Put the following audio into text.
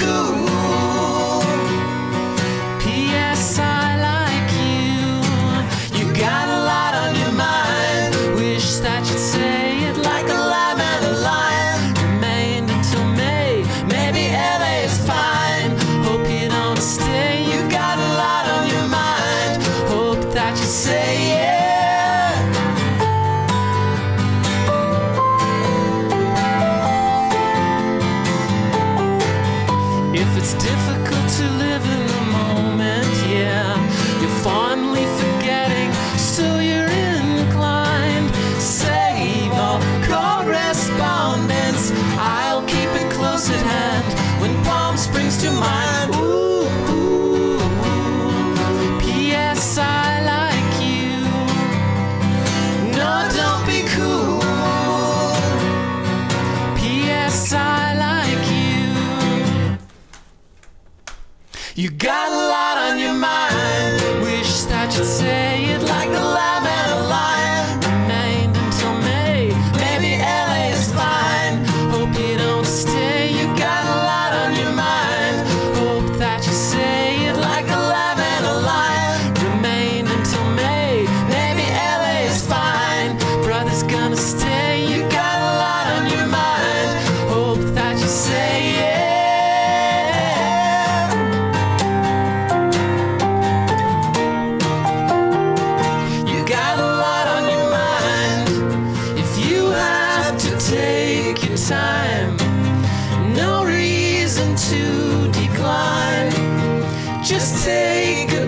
cool. Ooh, ooh. P.S. I like you. No, don't be cool. P.S. I like you. You got a lot on your mind. Wish that you'd say. to decline. Just take